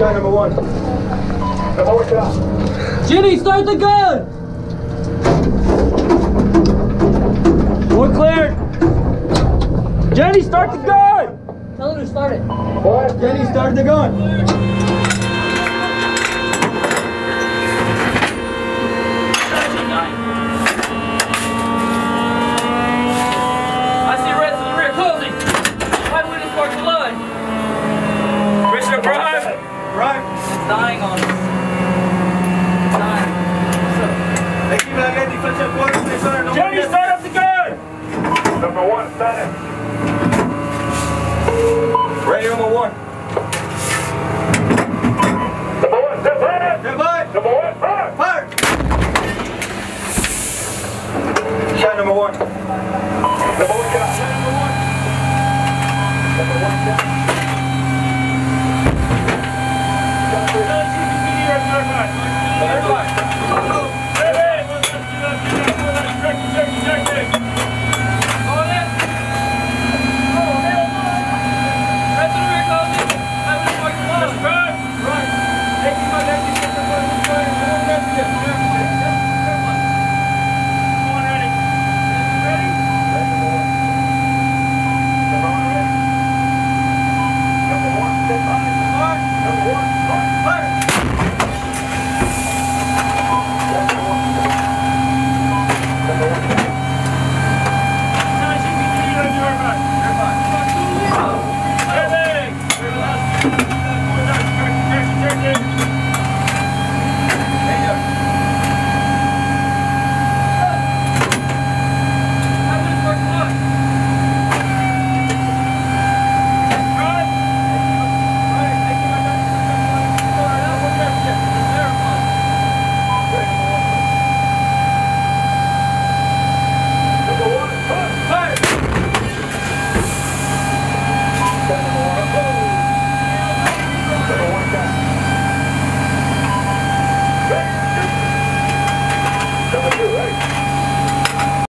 shot number one. Number one shot. Jenny, start the gun! We're cleared. Jenny, start the gun! Tell her to start it. One. Jenny, start the gun. one. The boy, the boy, the boy, the boy, fire, fire. Shot number one. The boy Number one. number one. Number one shot. Shot three.